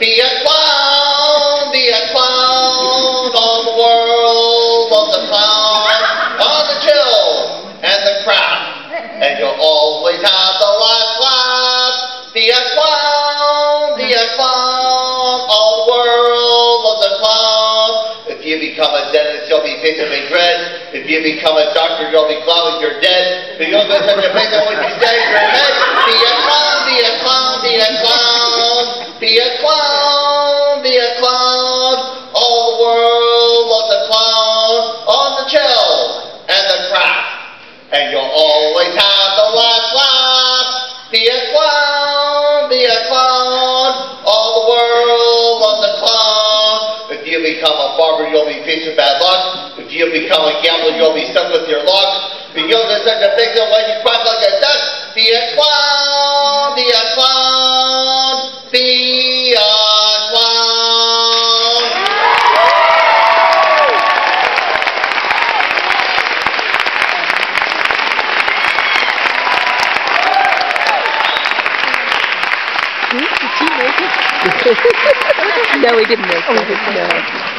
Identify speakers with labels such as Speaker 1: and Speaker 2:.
Speaker 1: Be a clown, be a clown, all the world loves a clown, all the chill and the crowd, and you'll always have the last laugh. Be a clown, be a clown, all the world loves a clown. If you become a dentist, you'll be facing dread. If you become a doctor, you'll be clowning your dead. If you'll be such a thing that when you die, you're dead. Be a clown, be a clown, be a clown. Be a clown. And you'll always have the last laugh. Be a clown, be a clown. All the world loves a clown. If you become a barber, you'll be facing bad luck. If you become a gambler, you'll be stuck with your luck. You'll get such a big that when you crack like a duck. Be a clown,
Speaker 2: Did you make it? no, we didn't make it. No.